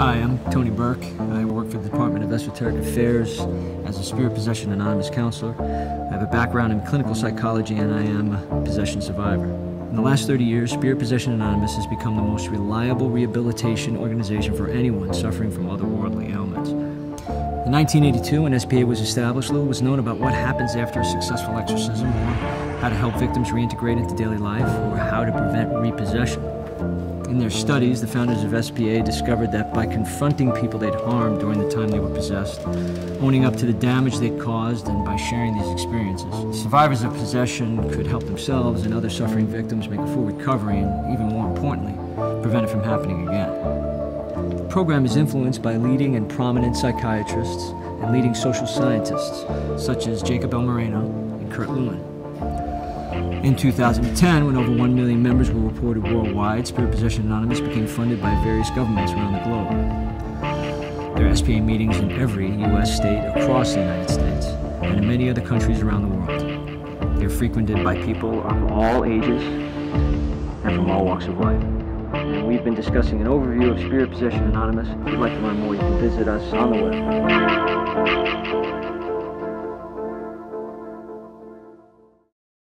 Hi, I'm Tony Burke. I work for the Department of Esoteric Affairs as a Spirit Possession Anonymous counselor. I have a background in clinical psychology and I am a possession survivor. In the last 30 years, Spirit Possession Anonymous has become the most reliable rehabilitation organization for anyone suffering from otherworldly ailments. In 1982, when SPA was established, little was known about what happens after a successful exorcism, or how to help victims reintegrate into daily life, or how to prevent repossession. In their studies, the founders of SPA discovered that by confronting people they'd harmed during the time they were possessed, owning up to the damage they'd caused, and by sharing these experiences, survivors of possession could help themselves and other suffering victims make a full recovery and, even more importantly, prevent it from happening again. The program is influenced by leading and prominent psychiatrists and leading social scientists, such as Jacob L. Moreno and Kurt Lewin. In 2010, when over 1 million members were reported worldwide, Spirit Possession Anonymous became funded by various governments around the globe. There are SPA meetings in every U.S. state across the United States and in many other countries around the world. They're frequented by people of all ages and from all walks of life. And we've been discussing an overview of Spirit Possession Anonymous. If you'd like to learn more, you can visit us on the web.